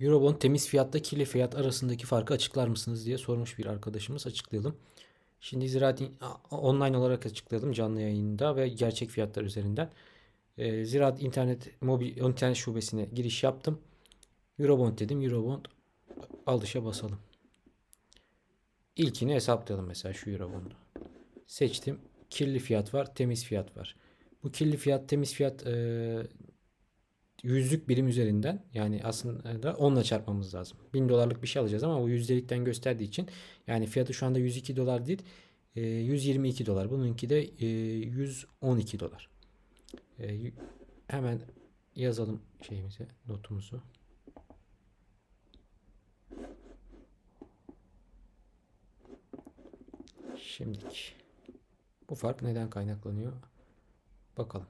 Eurobond temiz fiyatta kirli fiyat arasındaki farkı açıklar mısınız diye sormuş bir arkadaşımız. Açıklayalım. Şimdi Ziraat online olarak açıklayalım canlı yayında ve gerçek fiyatlar üzerinden. Ee, Ziraat internet mobil internet şubesine giriş yaptım. Eurobond dedim. Eurobond alışa basalım. İlkini hesaplayalım mesela şu Eurobond'u. Seçtim. Kirli fiyat var, temiz fiyat var. Bu kirli fiyat, temiz fiyat e, yüzlük birim üzerinden yani aslında 10 ile çarpmamız lazım. 1000 dolarlık bir şey alacağız ama bu yüzdelikten gösterdiği için yani fiyatı şu anda 102 dolar değil e, 122 dolar. Bununki de e, 112 dolar. E, hemen yazalım şeyimize notumuzu. Şimdilik bu fark neden kaynaklanıyor? Bakalım.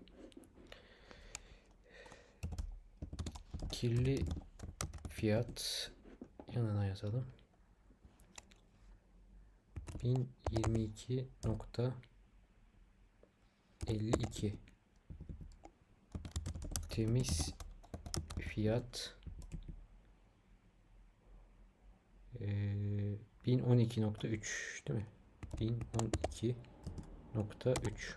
Kirli fiyat yanına yazalım. 1022.52 temiz fiyat eee 1012.3 değil mi? 1012.3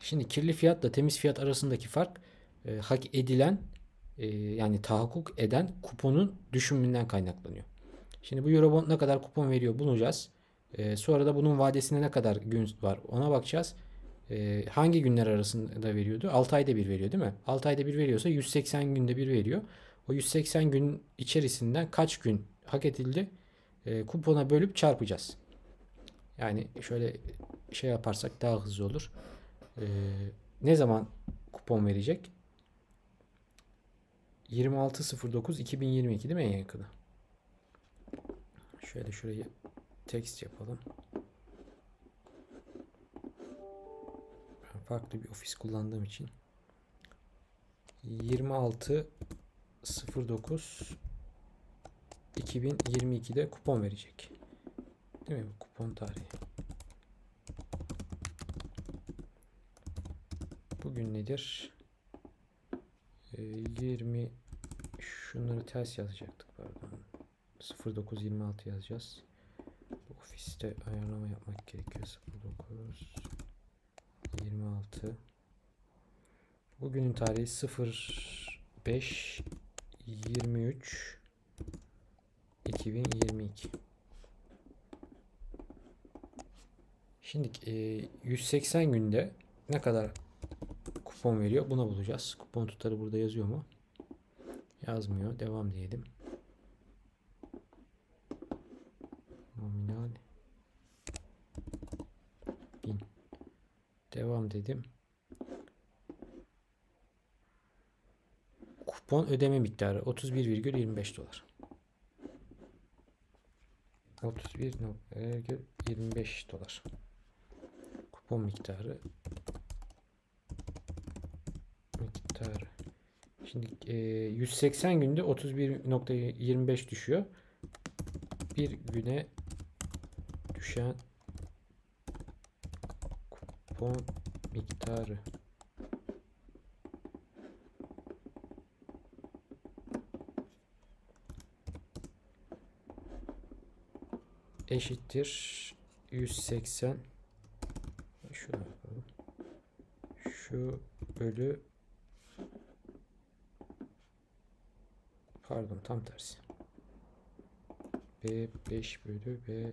Şimdi kirli fiyatla temiz fiyat arasındaki fark e, hak edilen e, yani tahakkuk eden kuponun düşümünden kaynaklanıyor. Şimdi bu Eurobond ne kadar kupon veriyor bulacağız. E, sonra da bunun vadesine ne kadar gün var ona bakacağız. E, hangi günler arasında veriyordu? 6 ayda bir veriyor değil mi? 6 ayda bir veriyorsa 180 günde bir veriyor. O 180 gün içerisinden kaç gün hak edildi? E, kupona bölüp çarpacağız. Yani şöyle şey yaparsak daha hızlı olur. E, ne zaman kupon verecek? 26.09.2022 değil mi en yakını? Şöyle şurayı text yapalım. Farklı bir ofis kullandığım için 26.09 2022'de kupon verecek. Değil mi? Bu kupon tarihi. Bugün nedir? Ee, 20 şunları ters yazacaktık pardon. 0926 yazacağız. Ofiste ayarlama yapmak gerekiyor. 09 26 Bugünün tarihi 05 23 2022 Şimdi e, 180 günde ne kadar kupon veriyor? Buna bulacağız. Kupon tutarı burada yazıyor mu? Yazmıyor. Devam diyelim. Nominal 1000 Devam dedim. Kupon ödeme miktarı 31,25 dolar. 31,25 dolar. Kupon miktarı miktarı. Şimdi e, 180 günde 31.25 düşüyor. Bir güne düşen kupon miktarı eşittir 180 şunu. Şu bölü pardon tam tersi. B5 bölü B4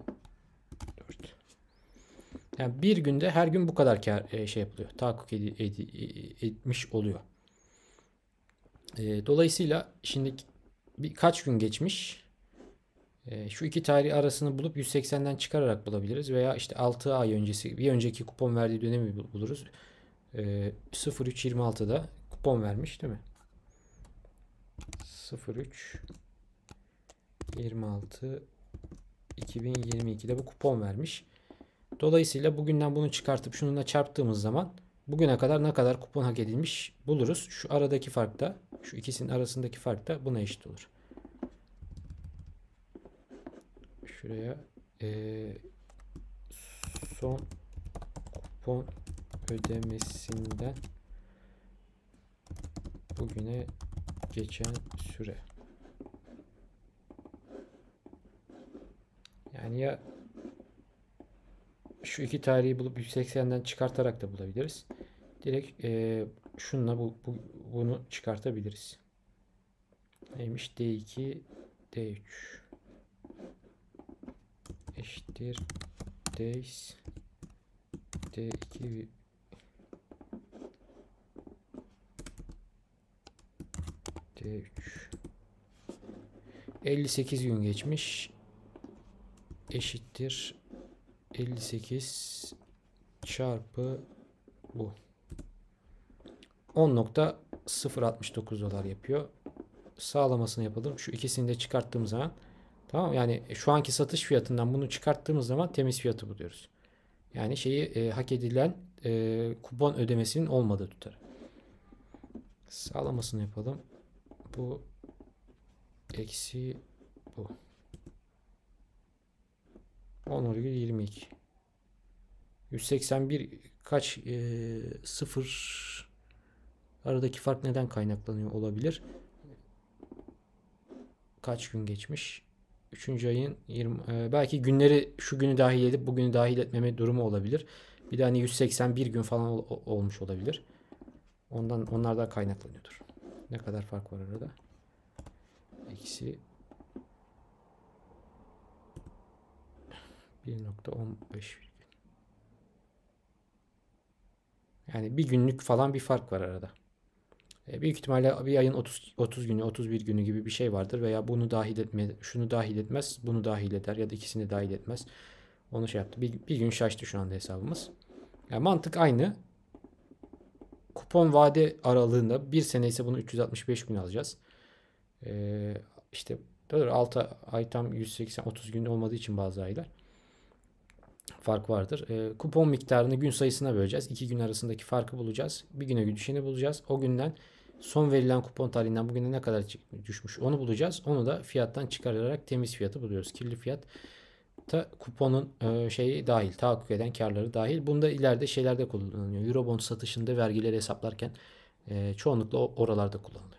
yani bir günde her gün bu kadar e, şey yapılıyor. Tahakkuk edi- edi- etmiş oluyor. E, dolayısıyla şimdi birkaç gün geçmiş. E, şu iki tarih arasını bulup 180'den çıkararak bulabiliriz. Veya işte 6 ay öncesi bir önceki kupon verdiği dönemi bul- buluruz. E, 03.26'da kupon vermiş değil mi? 03 26 2022'de bu kupon vermiş. Dolayısıyla bugünden bunu çıkartıp şununla çarptığımız zaman bugüne kadar ne kadar kupon hak edilmiş buluruz. Şu aradaki fark da şu ikisinin arasındaki fark da buna eşit olur. Şuraya eee, son kupon ödemesinden bugüne geçen süre. Yani ya şu iki tarihi bulup 180'den çıkartarak da bulabiliriz. Direkt e, şununla bu, bu, bunu çıkartabiliriz. Neymiş? D2 D3 eşittir days D2 D3 58 gün geçmiş eşittir 58 çarpı bu 10.069 dolar yapıyor. Sağlamasını yapalım. Şu ikisini de çıkarttığımız zaman tamam yani şu anki satış fiyatından bunu çıkarttığımız zaman temiz fiyatı buluyoruz. Yani şeyi e, hak edilen e, kupon ödemesinin olmadığı tutar. Sağlamasını yapalım. Bu eksi bu. 10,22 181 kaç e, 0 aradaki fark neden kaynaklanıyor olabilir? Kaç gün geçmiş? 3. ayın 20 e, belki günleri şu günü dahil edip bugünü dahil etmeme durumu olabilir. Bir de hani 181 gün falan ol, olmuş olabilir. Ondan onlardan kaynaklanıyordur. Ne kadar fark var arada? Eksi 1.15 Yani bir günlük falan bir fark var arada. E, büyük ihtimalle bir ayın 30 30 günü, 31 günü gibi bir şey vardır veya bunu dahil etme, şunu dahil etmez, bunu dahil eder ya da ikisini dahil etmez. Onu şey yaptı. Bir, bir gün şaştı şu anda hesabımız. Yani mantık aynı. Kupon vade aralığında bir sene ise bunu 365 gün alacağız. Ee, işte 6 ay tam 180 30 gün olmadığı için bazı aylar fark vardır. E, kupon miktarını gün sayısına böleceğiz. İki gün arasındaki farkı bulacağız. Bir güne düşeni bulacağız. O günden son verilen kupon tarihinden bugüne ne kadar düşmüş onu bulacağız. Onu da fiyattan çıkararak temiz fiyatı buluyoruz. Kirli fiyat da kuponun e, şeyi dahil, tahakkuk eden karları dahil. Bunda ileride şeylerde kullanılıyor. Eurobond satışında vergileri hesaplarken e, çoğunlukla oralarda kullanılıyor.